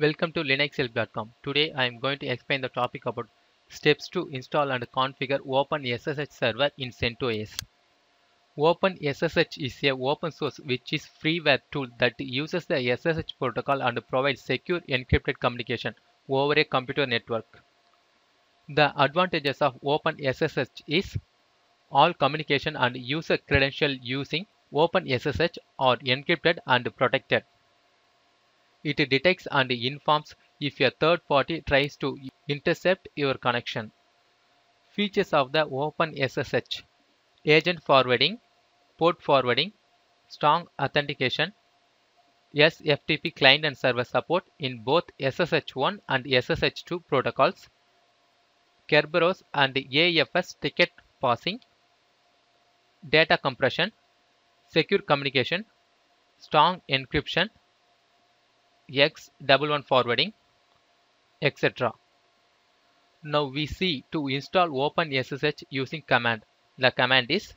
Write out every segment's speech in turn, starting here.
Welcome to linuxhelp.com. Today I am going to explain the topic about steps to install and configure OpenSSH server in CentOS. OpenSSH is a open source which is freeware tool that uses the SSH protocol and provides secure encrypted communication over a computer network. The advantages of OpenSSH is all communication and user credential using OpenSSH are encrypted and protected. It detects and informs if a third party tries to intercept your connection. Features of the OpenSSH Agent forwarding, port forwarding, strong authentication, SFTP client and server support in both SSH1 and SSH2 protocols, Kerberos and AFS ticket passing, data compression, secure communication, strong encryption, X11 forwarding, etc. Now we see to install OpenSSH using command. The command is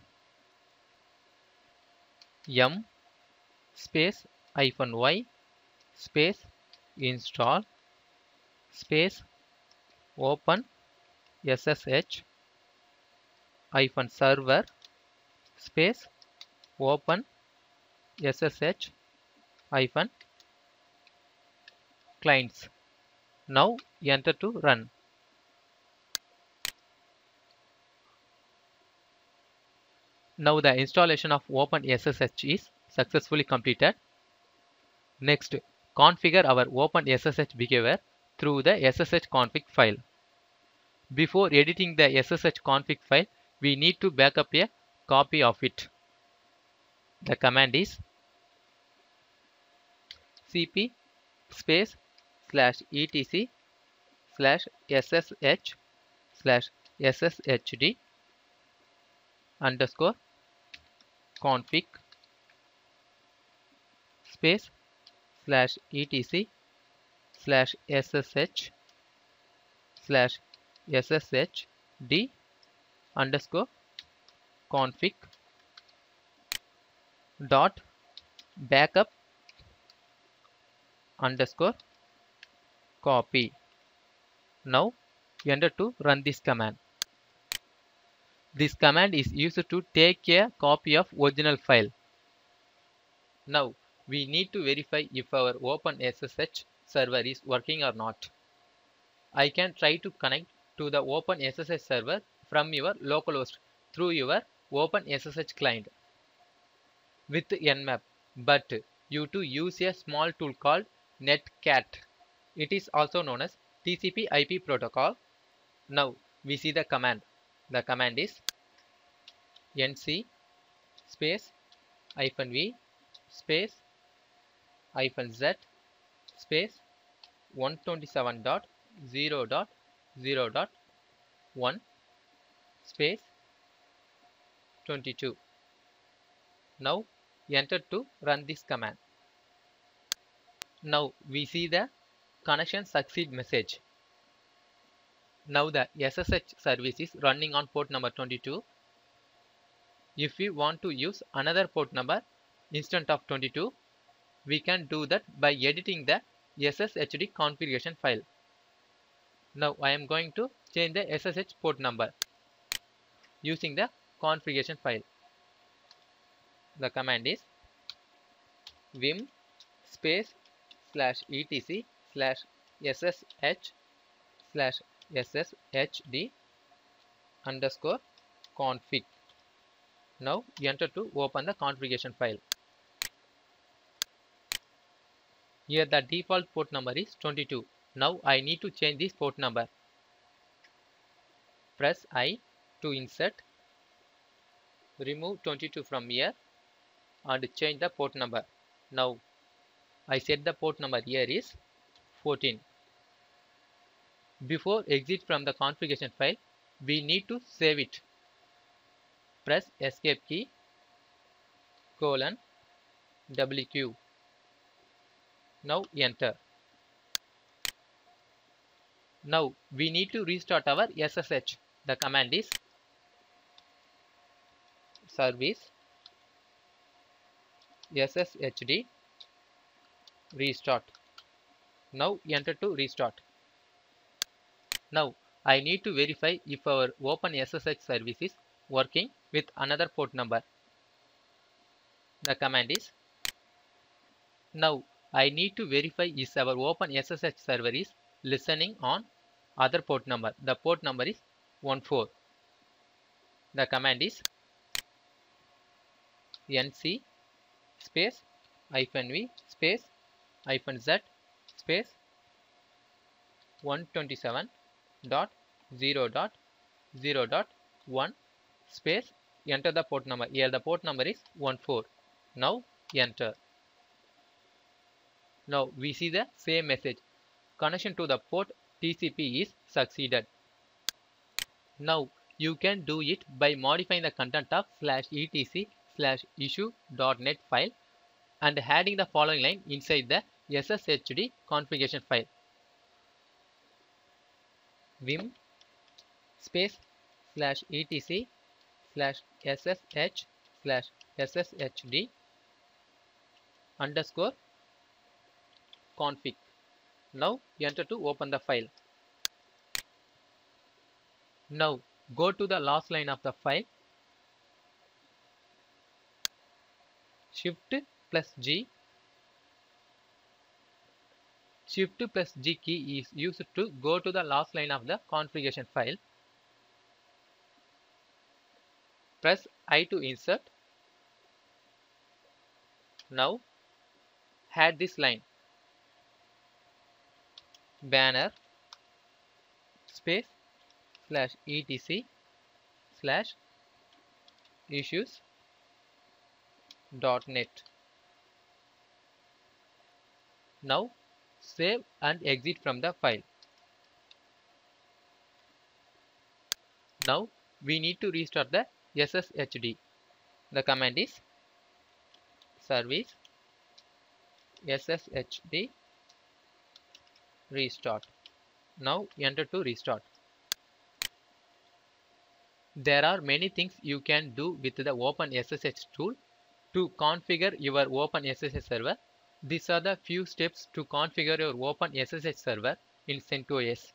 yum space hyphen y space install space open ssh hyphen server space open ssh hyphen clients. Now enter to run. Now the installation of OpenSSH is successfully completed. Next, configure our OpenSSH behavior through the SSH config file. Before editing the SSH config file, we need to backup a copy of it. The command is cp space slash etc slash ssh slash sshd underscore config space slash etc slash ssh slash sshd underscore config dot backup underscore copy. Now enter to run this command. This command is used to take a copy of original file. Now we need to verify if our OpenSSH server is working or not. I can try to connect to the OpenSSH server from your localhost through your OpenSSH client with Nmap, but you to use a small tool called Netcat. It is also known as TCP IP protocol. Now we see the command. The command is nc space hyphen v space hyphen z space 127.0.0.1 space 22. Now enter to run this command. Now we see the connection succeed message. Now the SSH service is running on port number 22. If we want to use another port number instead of 22, we can do that by editing the SSHD configuration file. Now I am going to change the SSH port number using the configuration file. The command is vim space slash etc slash ssh slash sshd underscore config. Now enter to open the configuration file. Here the default port number is 22. Now I need to change this port number. Press I to insert. Remove 22 from here and change the port number. Now I set the port number here is 14. Before exit from the configuration file, we need to save it. Press escape key colon WQ. Now enter. Now we need to restart our SSH. The command is service sshd restart Now enter to restart. Now I need to verify if our OpenSSH service is working with another port number. The command is now I need to verify if our OpenSSH server is listening on other port number. The port number is 14. The command is nc space hyphen v space hyphen z space 127 dot 0 dot 0 dot 1 space. Enter the port number. Here the port number is 14 now enter. Now we see the same message. Connection to the port TCP is succeeded. Now you can do it by modifying the content of slash etc slash issue dot net file and adding the following line inside the SSHD configuration file vim space slash etc slash ssh slash sshd underscore config. Now enter to open the file. Now go to the last line of the file. Shift plus G. Shift plus G key is used to go to the last line of the configuration file. Press I to insert. Now add this line banner space slash etc slash issues dot net now save and exit from the file. Now we need to restart the sshd the command is service sshd restart. Now enter to restart. There are many things you can do with the OpenSSH tool to configure your OpenSSH server. These are the few steps to configure your OpenSSH server in CentOS.